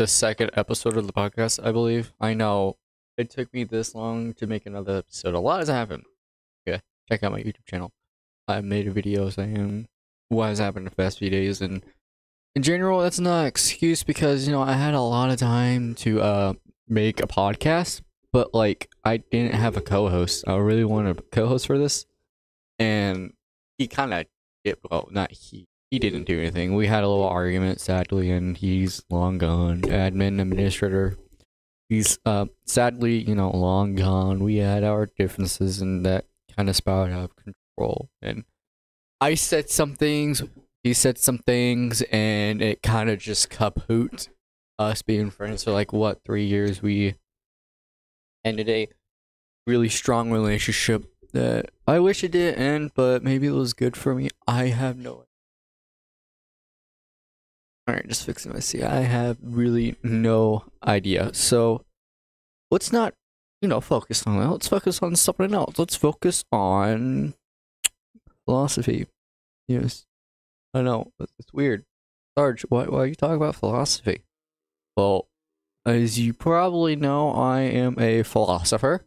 the second episode of the podcast, I believe. I know it took me this long to make another episode. A lot has happened. Okay, check out my YouTube channel. I made a video saying what has happened in the past few days, and in general, that's not an excuse because you know I had a lot of time to uh make a podcast, but like I didn't have a co-host. I really wanted a co-host for this, and he kind of did. Well, not he he didn't do anything. We had a little argument, sadly, and he's long gone. Admin administrator, he's uh sadly, you know, long gone. We had our differences, and that kind of spiraled out of control. And I said some things, he said some things, and it kind of just kaput us being friends for like what three years. We ended a really strong relationship that I wish it didn't end, but maybe it was good for me. I have no Alright, just fixing my C. I have really no idea. So let's not, you know, focus on that. Let's focus on something else. Let's focus on philosophy. Yes. I know. It's weird. Sarge, why, why are you talking about philosophy? Well, as you probably know, I am a philosopher.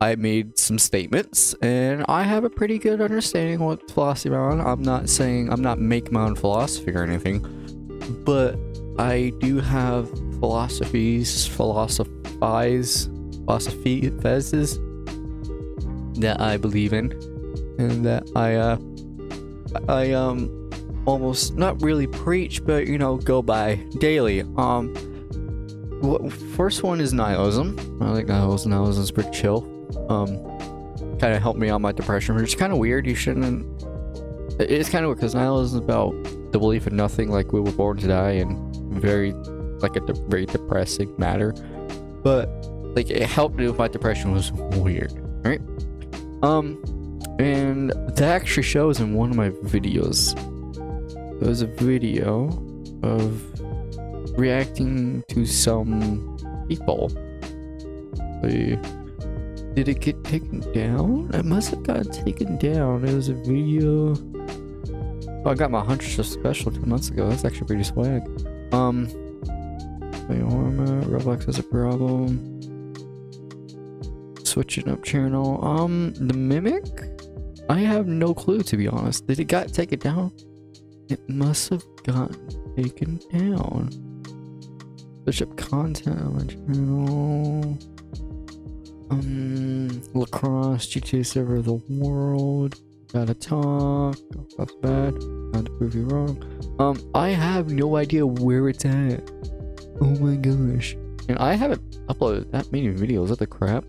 I made some statements, and I have a pretty good understanding what philosophy on. I'm not saying I'm not making my own philosophy or anything, but I do have philosophies, philosophize, philosophy phases that I believe in, and that I uh, I um almost not really preach, but you know go by daily. Um, what, first one is nihilism. I think nihilism. Nihilism is pretty chill. Um, kind of helped me on my depression, which is kind of weird. You shouldn't. It's kind of weird because nihilism is about the belief in nothing, like we were born to die, and very like a de- very depressing matter. But like it helped me with my depression was weird, right? Um, and that actually shows in one of my videos. There was a video of reacting to some people. They, did it get taken down? It must have gotten taken down. It was a video. I got my Huntress special two months ago. That's actually pretty swag. Um, wait, Roblox has a problem. Switching up channel. Um, the Mimic? I have no clue to be honest. Did it got taken down? It must have gotten taken down. Up content on my channel. Um, lacrosse, GTA server of the world. Gotta talk. That's bad. Not to prove you wrong. Um, I have no idea where it's at. Oh my gosh. And I haven't uploaded that many videos. What the crap?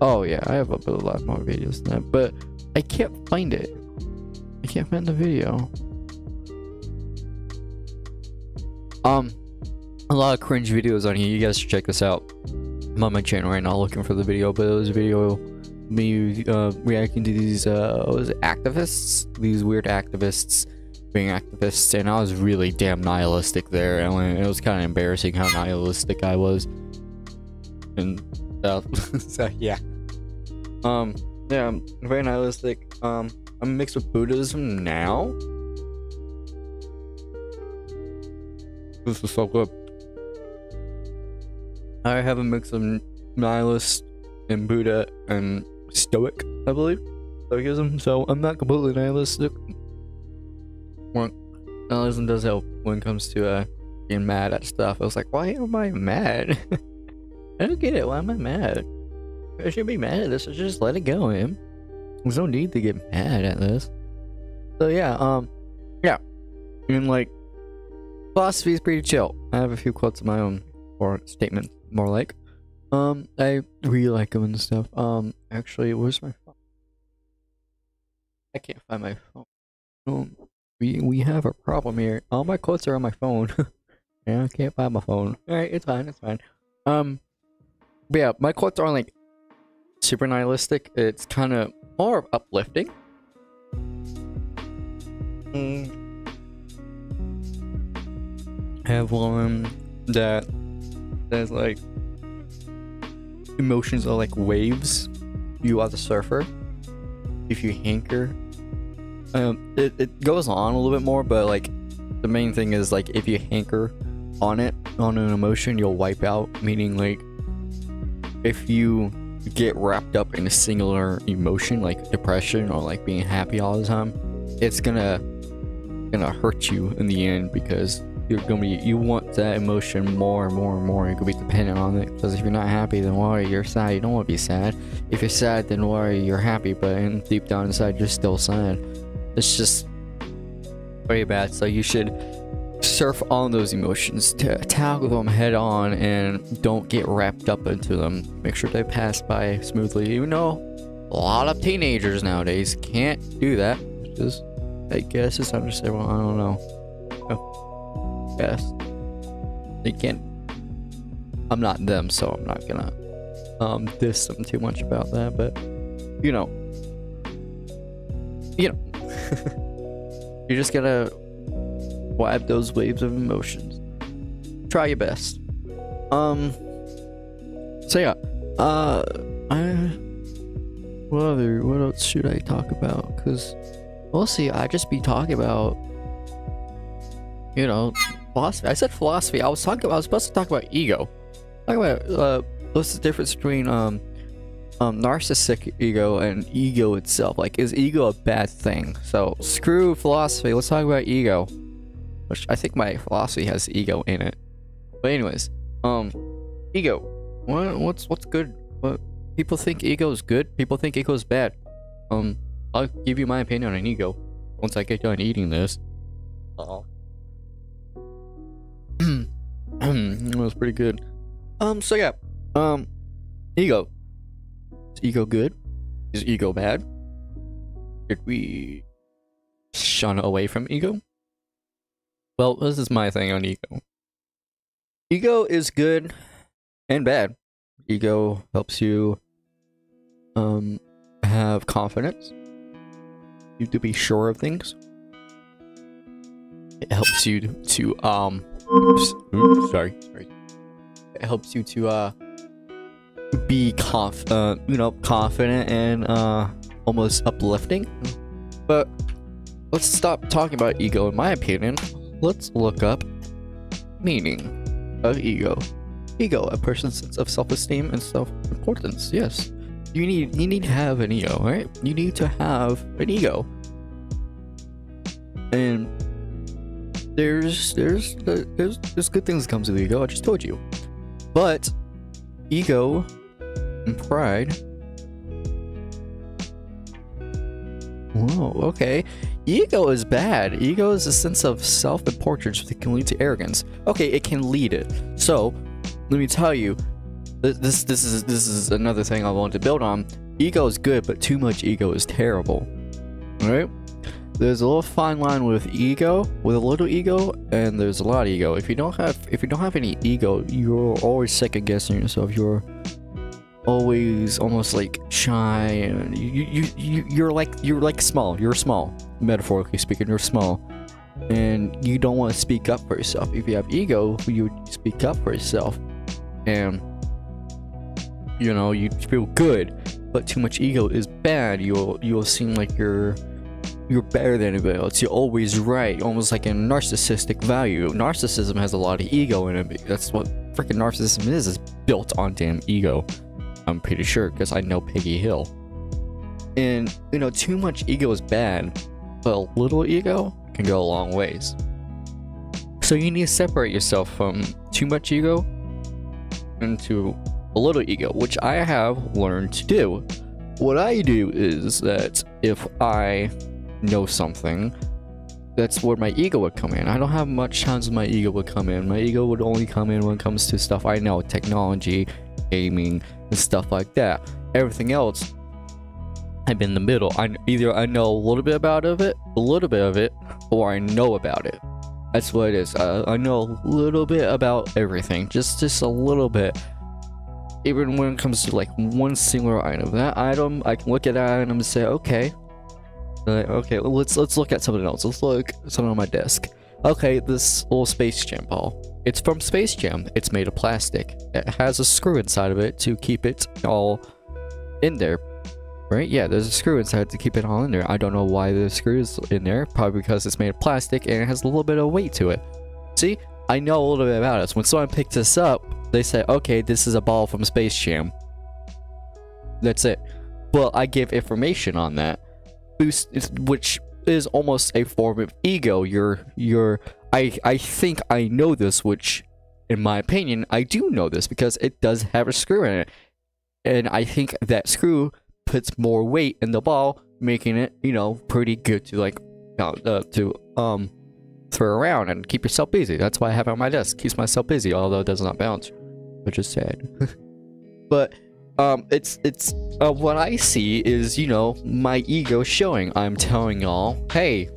Oh yeah, I have uploaded a lot more videos than that, but I can't find it. I can't find the video. Um, a lot of cringe videos on here. You guys should check this out. I'm on my channel right now looking for the video, but it was a video me uh, reacting to these uh, activists, these weird activists being activists, and I was really damn nihilistic there, and it was kind of embarrassing how nihilistic I was. And uh, so yeah, um, yeah, I'm very nihilistic. Um, I'm mixed with Buddhism now. This is so good. I have a mix of nihilist and Buddha and Stoic, I believe. Stoicism, so I'm not completely nihilistic. Well, nihilism does help when it comes to uh, being mad at stuff. I was like, why am I mad? I don't get it. Why am I mad? I should be mad at this. I should just let it go, man. There's no need to get mad at this. So yeah, um, yeah, and like philosophy is pretty chill. I have a few quotes of my own or statements, more like. Um, I really like them and stuff. Um, actually, where's my phone? I can't find my phone. Um, we we have a problem here. All my quotes are on my phone. yeah, I can't find my phone. All right, it's fine. It's fine. Um, but yeah, my quotes aren't like super nihilistic. It's kind of more uplifting. Mm. I have one that says like emotions are like waves. You are the surfer. If you hanker, um, it, it goes on a little bit more, but like the main thing is like if you hanker on it on an emotion you'll wipe out meaning like if you get wrapped up in a singular emotion like depression or like being happy all the time it's gonna gonna hurt you in the end because you're gonna be you want that emotion more and more and more. You're gonna be dependent on it. Because if you're not happy then why? You're sad. You don't want to be sad. If you're sad then why? You're happy. But in, deep down inside you're still sad. It's just very bad. So you should surf on those emotions. To tackle them head on and don't get wrapped up into them. Make sure they pass by smoothly. Even though a lot of teenagers nowadays can't do that. Is i guess it's understandable. I don't know guess they can't i'm not them so i'm not gonna um diss them too much about that but you know you know you're just gonna wipe those waves of emotions. Try your best. Um. So yeah. Uh. I. What other? What else should I talk about? Cause, we'll. I just be talking about. You know, philosophy. I said philosophy. I was talking. About, I was supposed to talk about ego. Talk about uh, what's the difference between um, um, narcissistic ego and ego itself. Like, is ego a bad thing? So screw philosophy. Let's talk about ego which I think my philosophy has ego in it. But anyways, um, ego. What what's what's good? What people think ego is good. People think ego is bad. Um, I'll give you my opinion on ego once I get done eating this. Oh. it was pretty good. Um, so yeah. Um, ego. Is ego good? Is ego bad? Did we shun away from ego? Well, this is my thing on ego. Ego is good and bad. Ego helps you um have confidence. You to be sure of things. It helps you to um oops, oops, sorry, sorry. It helps you to uh be conf uh you know confident and uh almost uplifting. But let's stop talking about ego in my opinion let's look up meaning of ego. Ego, a person's sense of self-esteem and self-importance. Yes, you need you need to have an ego, right? You need to have an ego, and there's there's there's there's good things that comes with ego. I just told you, but ego and pride. Whoa, okay. Ego is bad. Ego is a sense of self-importance that can lead to arrogance. Okay, it can lead it. So, let me tell you, this this is this is another thing I want to build on. Ego is good, but too much ego is terrible. Alright? There's a little fine line with ego, with a little ego, and there's a lot of ego. If you don't have if you don't have any ego, you're always second guessing yourself. You're always almost like shy and you, you, you you're like you're like small. You're small metaphorically speaking you're small. And you don't want to speak up for yourself. If you have ego you speak up for yourself. And you know you feel good. But too much ego is bad. You'll you'll seem like you're you're better than anybody else you're always right almost like a narcissistic value narcissism has a lot of ego in it that's what freaking narcissism is is built on damn ego I'm pretty sure because I know Peggy Hill. And, you know, too much ego is bad, but a little ego can go a long ways. So you need to separate yourself from too much ego into a little ego, which I have learned to do. What I do is that if I know something, that's where my ego would come in. I don't have much times my ego would come in. My ego would only come in when it comes to stuff I know, technology, gaming, and stuff like that. Everything else, I'm in the middle. I either I know a little bit about of it, a little bit of it, or I know about it. That's what it is. Uh, I know a little bit about everything, just just a little bit. Even when it comes to like one singular item, that item I can look at that item and say, okay, okay, let's let's look at something else. Let's look something on my desk. Okay, this little Space Jam ball. It's from Space Jam. It's made of plastic. It has a screw inside of it to keep it all in there. Right? Yeah, there's a screw inside to keep it all in there. I don't know why the screw is in there. Probably because it's made of plastic and it has a little bit of weight to it. See? I know a little bit about it. When someone picks this up, they say, okay, this is a ball from Space Jam. That's it. Well, I give information on that, boost, which is almost a form of ego. You're, you're, I, I think I know this, which, in my opinion, I do know this because it does have a screw in it, and I think that screw puts more weight in the ball, making it, you know, pretty good to like, uh, to um, throw around and keep yourself busy. That's why I have it on my desk. Keeps myself busy, although it does not bounce, which is sad. but um, it's it's uh, what I see is you know my ego showing. I'm telling y'all, hey,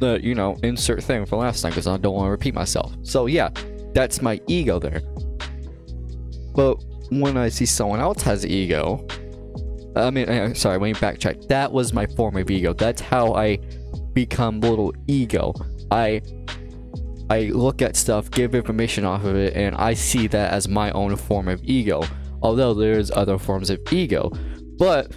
the you know insert thing for last time because I don't want to repeat myself. So yeah, that's my ego there. But when I see someone else has ego, I mean, sorry, let me backtrack. That was my form of ego. That's how I become little ego. I I look at stuff, give information off of it, and I see that as my own form of ego. Although there's other forms of ego. But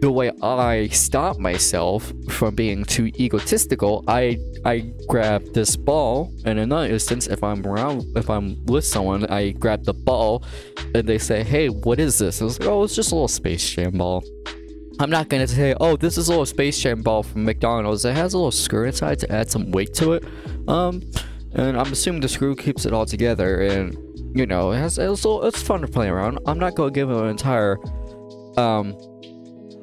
the way I stop myself from being too egotistical, I I grab this ball, and in another instance, if I'm around, if I'm with someone, I grab the ball, and they say, "Hey, what is this?" I was like, "Oh, it's just a little space jam ball." I'm not gonna say, oh, this is a little space jam ball from McDonald's. It has a little screw inside to add some weight to it. Um, and I'm assuming the screw keeps it all together. And you know, it has it's, it's fun to play around. I'm not gonna give an entire um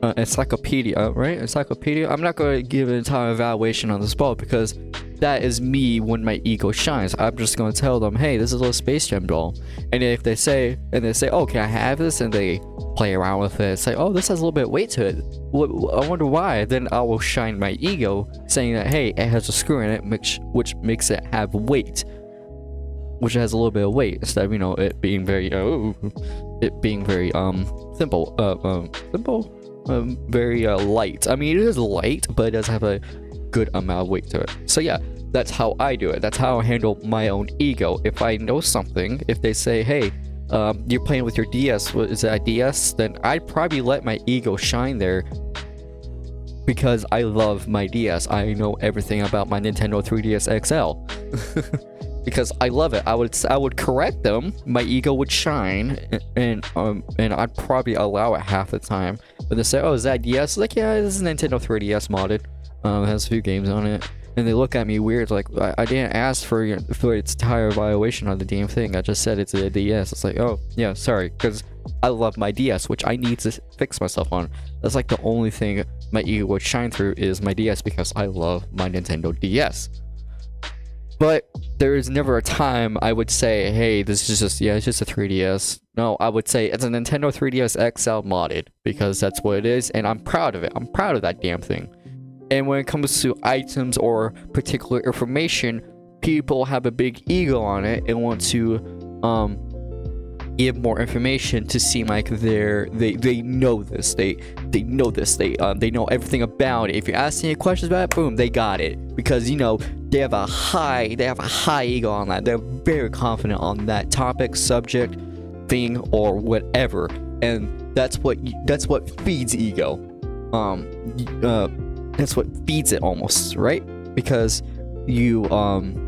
uh, encyclopedia, right? Encyclopedia. I'm not gonna give an entire evaluation on this ball because that is me when my ego shines. I'm just gonna tell them, hey, this is a Space Jam doll. And if they say, and they say, oh, can I have this? And they play around with it, say, oh, this has a little bit of weight to it. I wonder why. Then I will shine my ego, saying that, hey, it has a screw in it, which, which makes it have weight. Which has a little bit of weight instead of, you know, it being very, oh, it being very, um, simple, uh, um, simple? Um, very, uh, light. I mean, it is light, but it does have a good amount of weight to it. So yeah, that's how I do it. That's how I handle my own ego. If I know something, if they say, hey, um, you're playing with your DS, what is that DS? Then I'd probably let my ego shine there because I love my DS. I know everything about my Nintendo 3DS XL. because I love it. I would I would correct them. My ego would shine, and um and I'd probably allow it half the time. But they say, "Oh, is that DS?" Like, yeah, this is Nintendo 3DS modded. Um, it has a few games on it and they look at me weird like I, I didn't ask for for its entire evaluation on the damn thing I just said it's a DS it's like oh yeah sorry because I love my DS which I need to fix myself on that's like the only thing my ego would shine through is my DS because I love my Nintendo DS but there is never a time I would say hey this is just yeah it's just a 3DS no I would say it's a Nintendo 3DS XL modded because that's what it is and I'm proud of it. I'm proud of that damn thing. And when it comes to items or particular information, people have a big ego on it and want to um, give more information to seem like they're they they know this they they know this they um they know everything about it if you ask any questions about it boom they got it because you know they have a high they have a high ego on that they're very confident on that topic subject thing or whatever and that's what that's what feeds ego um uh that's what feeds it almost, right? Because you um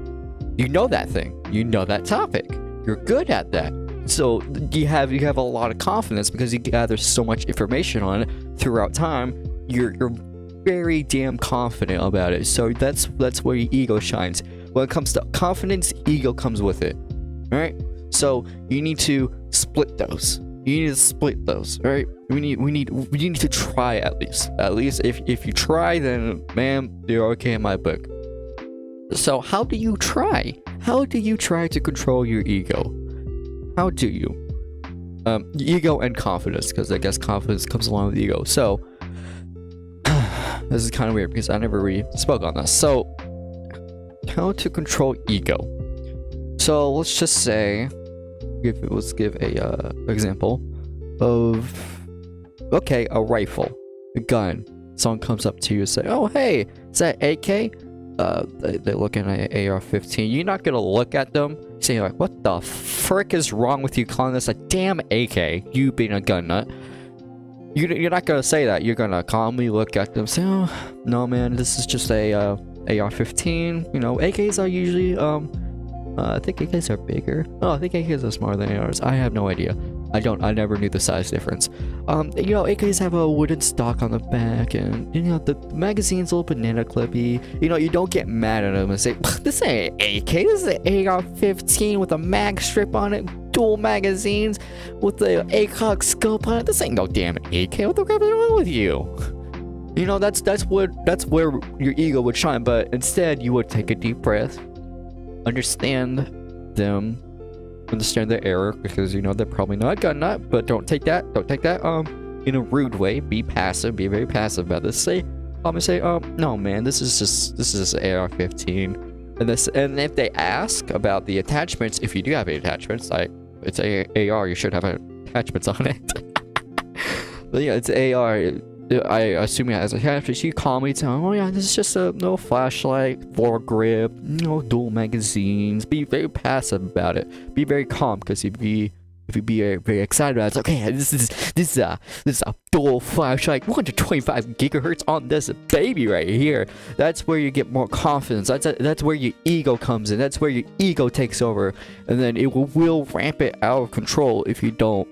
you know that thing. You know that topic. You're good at that. So you have you have a lot of confidence because you gather so much information on it throughout time. You're you're very damn confident about it. So that's that's where your ego shines. When it comes to confidence, ego comes with it. Alright? So you need to split those. You need to split those, right? We need we need we need to try at least. At least if if you try, then man, you're okay in my book. So how do you try? How do you try to control your ego? How do you? Um, ego and confidence, because I guess confidence comes along with ego. So this is kind of weird because I never really spoke on this. So how to control ego? So let's just say give let's give a uh, example of okay, a rifle, a gun. Someone comes up to you and say, "Oh, hey, is that AK?" Uh, they, they're looking at AR-15. You're not gonna look at them saying like, "What the frick is wrong with you calling this a damn AK?" You being a gun nut. You, you're not gonna say that. You're gonna calmly look at them, say, "Oh, no, man, this is just a uh, AR-15. You know, AKs are usually um, uh, I think AKs are bigger. Oh, I think AKs are smaller than ARs. I have no idea. I don't. I never knew the size difference. Um, you know, AKs have a wooden stock on the back, and you know the magazine's a little banana clippy. You know, you don't get mad at them and say, "This ain't an AK. This is an AR-15 with a mag strip on it, dual magazines, with the ACOG scope on it. This ain't no damn AK. What the crap is wrong with you?" You know, that's that's what that's where your ego would shine. But instead, you would take a deep breath, understand them understand their error because you know they're probably not gun nut, but don't take that, don't take that um in a rude way. Be passive, be very passive about this. Say, I'm gonna say, um, no man, this is just this is AR-15, and this, and if they ask about the attachments, if you do have any attachments, like it's a AR, you should have attachments on it. but yeah, it's AR. I assume it has a attachment. You calmly tell him, oh yeah, this is just a no flashlight, foregrip, no dual magazines. Be very passive about it. Be very calm, because if you if you be very, excited about it, it's okay, this is this is a this is a dual flashlight, 125 gigahertz on this baby right here. That's where you get more confidence. That's a, that's where your ego comes in. That's where your ego takes over, and then it will, will ramp it out of control if you don't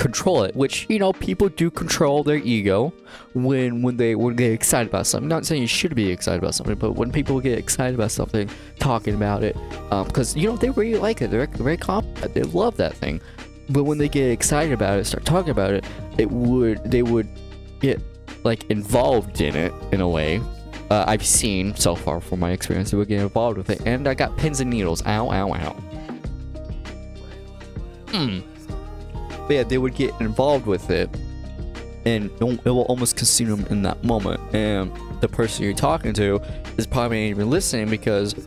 control it which you know people do control their ego when when they when they get excited about something. Not saying you should be excited about something but when people get excited about something talking about it because um, you know they really like it. They're very confident they love that thing. But when they get excited about it start talking about it it would they would get like involved in it in a way. Uh, I've seen so far from my experience they would get involved with it and I got pins and needles. Ow ow ow. Hmm but yeah, they would get involved with it, and it will almost consume them in that moment. And the person you're talking to is probably not even listening because,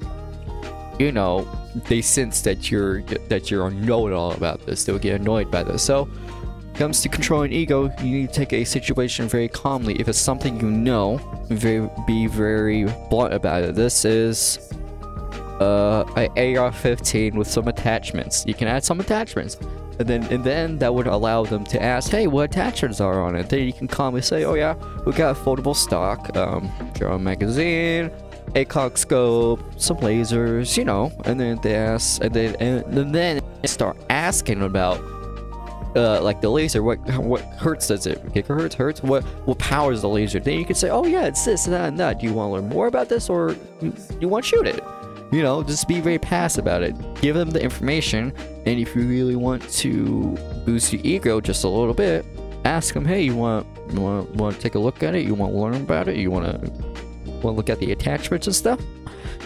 you know, they sense that you're that you're know-it-all about this. They'll get annoyed by this. So, comes to controlling ego, you need to take a situation very calmly. If it's something you know, very, be very blunt about it. This is uh, a AR-15 with some attachments. You can add some attachments. And then and then that would allow them to ask, hey, what attachments are on it? Then you can calmly say, oh yeah, we got a foldable stock, um, drone magazine, ACOG scope, some lasers, you know. And then they ask, and then and then start asking about uh, like the laser, what what hertz does it? Gigahertz, hertz? What what powers the laser? Then you can say, oh yeah, it's this and that and that. Do you want to learn more about this, or do you want to shoot it? You know, just be very passive about it. Give them the information, and if you really want to boost your ego just a little bit, ask them, hey, you want you want want to take a look at it? You want to learn about it? You want to want to look at the attachments and stuff?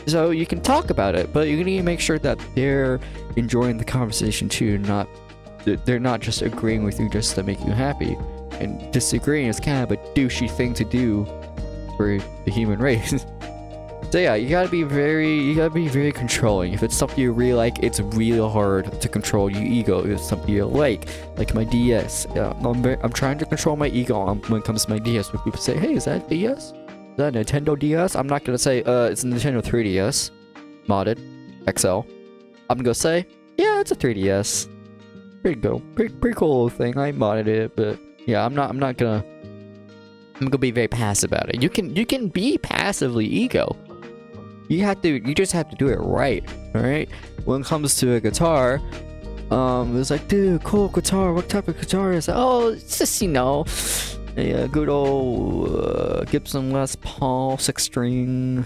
So you can talk about it, but you need to make sure that they're enjoying the conversation too, not they're not just agreeing with you just to make you happy. And disagreeing is kind of a douchey thing to do for the human race. So yeah, you gotta be very, you gotta be very controlling. If it's something you really like, it's really hard to control your ego. If it's something you like, like my DS. Yeah, I'm, very, I'm trying to control my ego when it comes to my DS. When people say, hey, is that DS? Is that Nintendo DS? I'm not gonna say, uh, it's a Nintendo 3DS. Modded. XL. I'm gonna say, yeah, it's a 3DS. Pretty go, pretty, pretty cool thing. I modded it, but yeah, I'm not, I'm not gonna, I'm gonna be very passive about it. You can, you can be passively ego. You have to, you just have to do it right, alright? When it comes to a guitar, um, it's like, dude, cool guitar, what type of guitar is that? Oh, it's just, you know, a good old uh, Gibson Les Paul six string.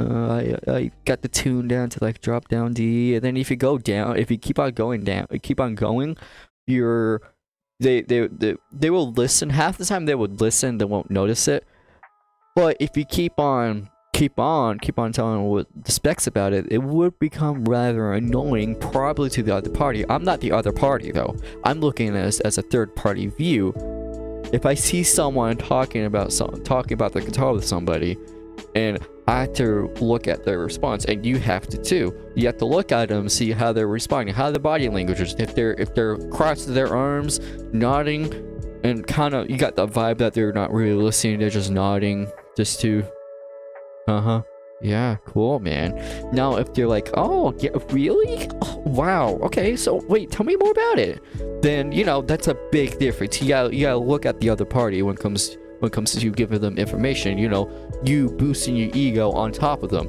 Uh, I, I got the tune down to like drop down D, and then if you go down, if you keep on going down, keep on going, you're they they they, they will listen. Half the time they would listen, they won't notice it. But if you keep on keep on, keep on telling what the specs about it, it would become rather annoying probably to the other party. I'm not the other party though. I'm looking at this as a third party view. If I see someone talking about some talking about the guitar with somebody and I have to look at their response and you have to too. You have to look at them, see how they're responding, how the body language is. If they're if they're crossing their arms, nodding, and kind of you got the vibe that they're not really listening, they're just nodding just to uh-huh. Yeah, cool, man. Now, if they're like, oh, yeah, really? Oh, wow, okay, so wait, tell me more about it. Then, you know, that's a big difference. You gotta, you gotta look at the other party when it comes when it comes to you giving them information. You know, you boosting your ego on top of them.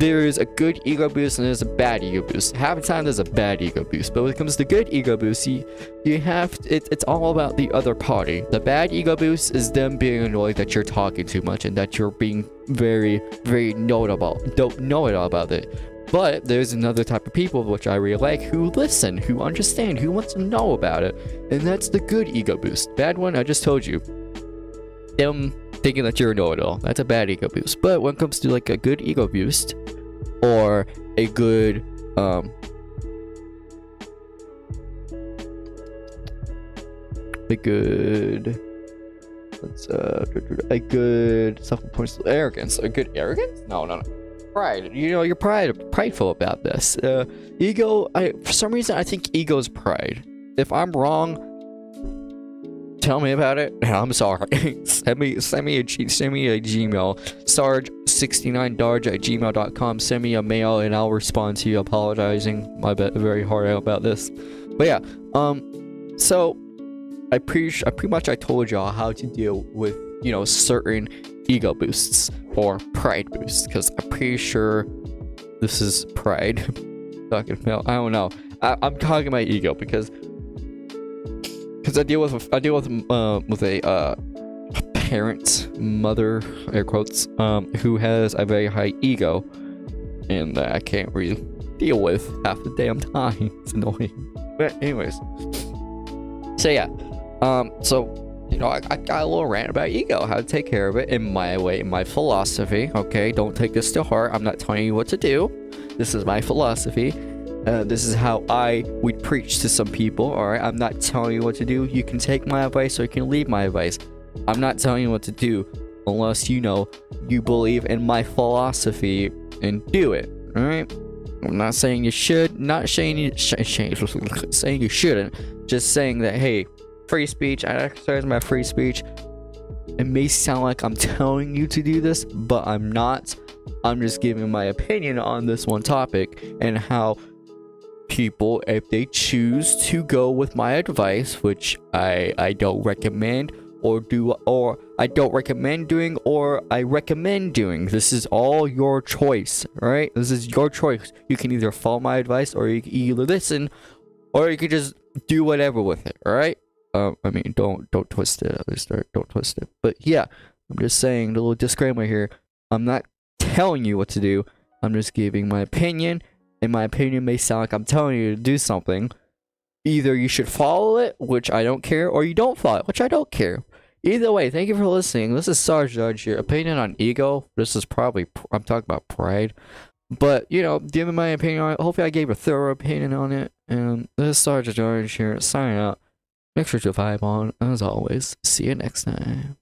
There's a good ego boost and there's a bad ego boost. Half the time there's a bad ego boost, but when it comes to good ego boost, you, you have it, it's all about the other party. The bad ego boost is them being annoyed that you're talking too much and that you're being very, very notable, don't know it all about it. But there's another type of people which I really like who listen, who understand, who wants to know about it, and that's the good ego boost. Bad one, I just told you. Them thinking that you're a know-it-all. That's a bad ego boost. But when it comes to like a good ego boost, or a good um a good let's uh a good self-importance arrogance a good arrogance? No no no. Pride. You know you're pride prideful about this. Uh ego i for some reason i think ego is pride. If i'm wrong tell me about it. I'm sorry. Send me send me a send me a gmail. sarge 69darge at gmail.com send me a mail and i'll respond to you. Apologizing my bad very hard about this. But yeah um so i pretty i pretty much i told y'all how to deal with you know certain ego boosts or pride boosts. Because i'm pretty sure this is pride. Talking about i don't know. I, i'm talking about ego because because I deal with I deal with uh, with a uh, parent, mother, air quotes, um, who has a very high ego, and uh, I can't really deal with half the damn time. It's annoying. But anyways, so yeah, um, so you know, I, I got a little rant about ego, how to take care of it in my way, in my philosophy. Okay, don't take this to heart. I'm not telling you what to do. This is my philosophy. Uh, this is how I would preach to some people. All right, I'm not telling you what to do. You can take my advice or you can leave my advice. I'm not telling you what to do unless you know you believe in my philosophy and do it. All right. I'm not saying you should. Not saying you sh- saying you shouldn't. Just saying that hey, free speech. I exercise my free speech. It may sound like I'm telling you to do this, but I'm not. I'm just giving my opinion on this one topic and how people if they choose to go with my advice which i i don't recommend or do or i don't recommend doing or i recommend doing. This is all your choice right? this is your choice. You can either follow my advice or you either listen or you can just do whatever with it all right? Um i mean don't don't twist it at least don't twist it. But yeah i'm just saying a little disclaimer here. I'm not telling you what to do. I'm just giving my opinion in my opinion, may sound like I'm telling you to do something. Either you should follow it, which I don't care, or you don't follow it, which I don't care. Either way, thank you for listening. This is Sarge Darge. Your opinion on ego. This is probably I'm talking about pride, but you know, giving my opinion on it. Hopefully, I gave a thorough opinion on it. And this is Sarge Darge here, signing out. Make sure to vibe on as always. See you next time.